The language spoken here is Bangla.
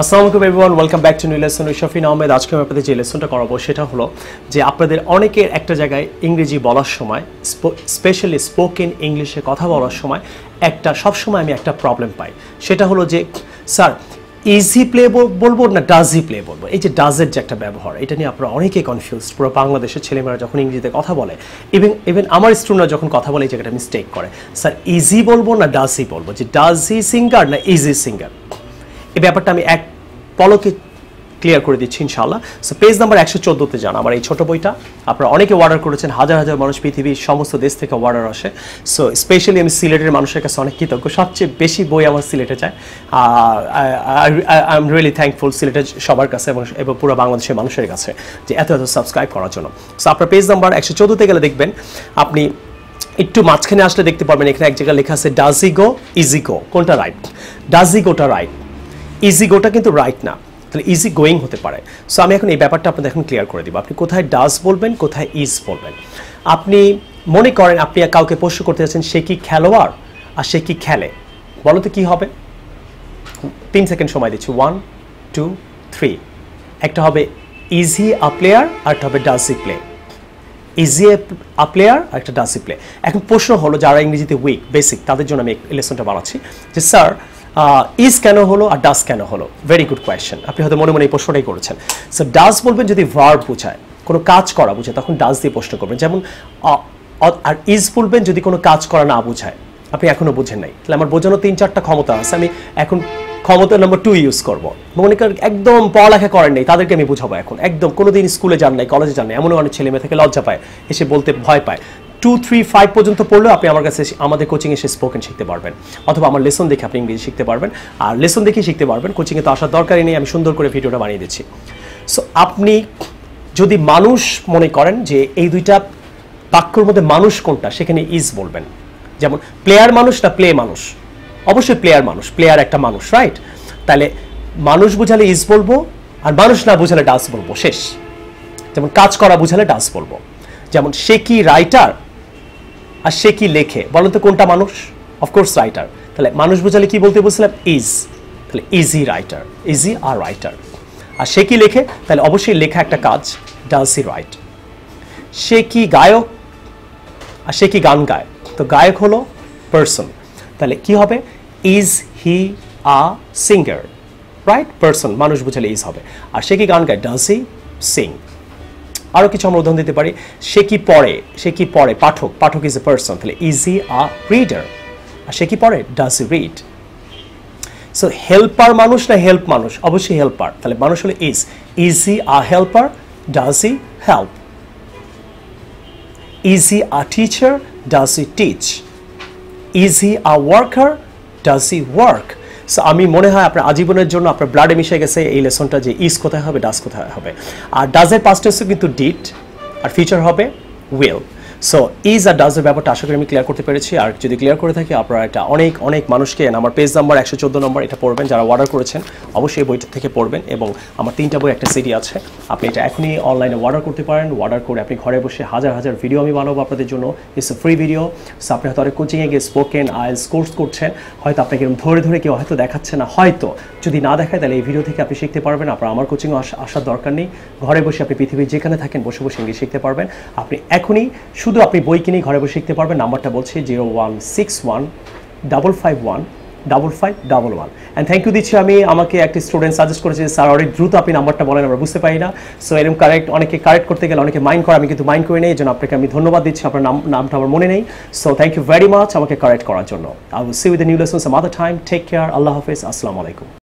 আসসালামু everyone welcome back to new lesson Shafin Ahmed আজকে আমি আপনাদের যে লেসনটা করাবো সেটা হলো যে আপনাদের অনেকের একটা জায়গায় ইংরেজি বলার সময় স্পেশালি স্পোকেন ইংলিশে কথা বলার সময় একটা, সবসময় আমি একটা প্রবলেম পাই। সেটা হলো যে, স্যার ইজি প্লে বলব না ডাজি প্লে বলব? এই যে ডাজের যে একটা ব্যবহার, এটা নিয়ে আপনারা অনেকেই কনফিউজ পুরো বাংলাদেশের ছেলেমেয়েরা যখন ইংরেজিতে কথা বলে ইভেন ইভেন আমার স্টুডেন্টরা যখন কথা বলে, এই জায়গাটা মিস্টেক করে। স্যার ইজি বলব না ডাজি বলব? যে ডাজি সিঙ্গার না ইজি সিঙ্গার এই ব্যাপারটা আমি এক পলকে ক্লিয়ার করে দিচ্ছি ইনশাল্লাহ সো পেজ নাম্বার একশো চোদ্দোতে যান আমার এই ছোট বইটা। আপনারা অনেকে অর্ডার করেছেন, হাজার হাজার মানুষ পৃথিবীর সমস্ত দেশ থেকে অর্ডার আসে। সো স্পেশালি আমি সিলেটের মানুষের কাছে অনেক কৃতজ্ঞ। সবচেয়ে বেশি বই আমার সিলেটে যায়। আই এম রিয়েলি থ্যাঙ্কফুল সিলেটের সবার কাছে এবং এবং পুরো বাংলাদেশের মানুষের কাছে যে এত এত সাবস্ক্রাইব করার জন্য। সো আপনার পেজ নাম্বার একশো চোদ্দোতে গেলে দেখবেন, আপনি একটু মাঝখানে আসলে দেখতে পারবেন, এখানে এক জায়গায় লেখা আছে does he is he go is he কোনটা রাইট ডাজিগোটা রাইট ইজি গোটা কিন্তু রাইট না। তাহলে ইজি গোয়িং হতে পারে। সো আমি এখন এই ব্যাপারটা আপনাদের এখন ক্লিয়ার করে দিব। আপনি কোথায় ডাস বলবেন, কোথায় ইজ বলবেন। আপনি মনে করেন আপনি কাউকে প্রশ্ন করতে যাচ্ছেন, সে কি খেলোয়াড় আর সে কি খেলে? বলো তো কী হবে? তিন সেকেন্ড সময় দিচ্ছি। ওয়ান টু থ্রি একটা হবে ইজি আ প্লেয়ার আর একটা হবে does he play is he a player আর একটা ডাজি প্লে এখন প্রশ্ন হলো, যারা ইংরেজিতে উইক বেসিক তাদের জন্য আমি লেসনটা বানাচ্ছি যে স্যার ইজ কেন হলো আর ডাস কেন হলো? ভেরি গুড কোয়েশ্চেন আপনি হয়তো মনে মনে এই প্রশ্নটাই করেছেন। সো ডাস বলবেন যদি ভার্ব বোঝায়, কোনো কাজ করা বোঝায়, তখন ডাস দিয়ে প্রশ্ন করবেন। যেমন আর ইজ বলবেন যদি কোনো কাজ করা না বোঝায়, আপনি এখনও বুঝেন নাই। তাহলে আমার বোঝানো তিন চারটা ক্ষমতা আছে, আমি এখন ক্ষমতা নাম্বার টু ইউজ করব। মনে করেন একদম পড়ালেখা করেন নাই, তাদেরকে আমি বুঝাবো এখন। একদম, কোনোদিন স্কুলে যান নাই কলেজে যান নাই, এমনও অনেক ছেলে মেয়ে থেকে, লজ্জা পায়, এসে বলতে ভয় পায়। টু থ্রি ফাইভ পর্যন্ত পড়লেও আপনি আমার কাছে আমাদের কোচিংয়ে এসে স্পোকেন শিখতে পারবেন। অথবা আমার লেসন দেখে আপনি ইংরেজি শিখতে পারবেন। আর লেসন দেখে শিখতে পারবেন। কোচিংয়ে তো আসার দরকারই নেই। আমি সুন্দর করে ভিডিওটা বানিয়ে দিচ্ছি। সো আপনি যদি মানুষ মনে করেন যে এই দুইটা বাক্যর মধ্যে মানুষ কোনটা, সেখানে ইজ বলবেন। যেমন প্লেয়ার মানুষ না প্লে মানুষ? অবশ্যই প্লেয়ার মানুষ। প্লেয়ার একটা মানুষ রাইট তাহলে মানুষ বুঝালে ইজ বলব, আর মানুষ না বুঝালে ডাস বলব। শেষ। যেমন, কাজ করা বুঝালে ডাস বলব। যেমন, সে কি রাইটার আর সে কি লেখে? বলেন তো কোনটা মানুষ? অফকোর্স রাইটার তাহলে মানুষ বোঝালে কি বলতে বলছিলাম? ইজ তাহলে is he writer is he R writer আর সে কি লেখে? তাহলে অবশ্যই লেখা একটা কাজ ডাজ রাইট সে কি গায়ক? আর সে কি গান গায়? তো গায়ক হলো পার্সন তাহলে কি হবে? Is he a singer right person মানুষ বুঝালে ইজ হবে। আর সে কি গান গায়? ডাজ সিং আরও কিছু আমরা উদাহরণ দিতে পারি। সে কি পড়ে? সে কি পড়ে? পাঠক পাঠক ইজ এ পার্সন তাহলে ইজি আ রিডার আর সে কি পড়ে? Does he read so helper মানুষ না হেল্প মানুষ? অবশ্যই হেল্পার তাহলে মানুষ হলে is is he a helper does he help is he a teacher does he teach is he a worker does he work so আমি মনে হয় আপনার আজীবনের জন্য আপনার ব্লাডে মিশে গেছে, এই লেসনটা যে ইস কোথায় হবে, ডাস কোথায় হবে। আর ডাজের পাস্টেসও কিন্তু ডিট আর ফিউচার হবে উইল সো ইজ আর ডাজের ব্যাপারটা আশা করি আমি ক্লিয়ার করতে পেরেছি। আর যদি ক্লিয়ার করে থাকি, আপনারা এটা অনেক অনেক মানুষকে আমার পেজ নাম্বার একশো চোদ্দ নম্বর এটা পড়বেন, যারা অর্ডার করেছেন, অবশ্যই বইটা থেকে পড়বেন এবং আমার তিনটা বই, একটা সিডি আছে। আপনি এটা এখনই অনলাইনে অর্ডার করতে পারেন। অর্ডার করে আপনি ঘরে বসে হাজার হাজার ভিডিও আমি বানাবো আপনাদের জন্য। It's a free video so আপনি হয়তো অনেক কোচিংয়ে গিয়ে স্পোকেন আইএলস কোর্স করছেন। হয়তো আপনাকে ধরে ধরে কেউ হয়তো দেখাচ্ছে না। হয়তো যদি না দেখায়, তাহলে এই ভিডিও থেকে আপনি শিখতে পারবেন। আপনার আমার কোচিংয়ে আসার দরকার নেই। ঘরে বসে আপনি পৃথিবীর যেখানে থাকেন, বসে বসে ইংলিশ শিখতে পারবেন। আপনি এখনই শুধু আপনি বই কিনেই ঘরে বসে শিখতে পারবেন। নাম্বারটা বলছি zero one six one double five one double five double one. And thank you দিচ্ছি আমি। আমাকে একটি স্টুডেন্ট সাজেস্ট করেছে স্যার অনেক দ্রুত আপনি নাম্বারটা বলেন, আমরা বুঝতে পারি না। সো এরকম কারেক্ট অনেকে কারেক্ট করতে গেলে অনেকে মাইন্ড করে, আমি কিন্তু মাইন্ড করে নেই, এই জন্য আপনাকে আমি ধন্যবাদ দিচ্ছি। আপনার নাম, নামটা আমার মনে নেই। So thank you very much আমাকে কারেক্ট করার জন্য। I will see with new lessons another time take care আল্লাহ হাফিজ, আসসালামু আলাইকুম।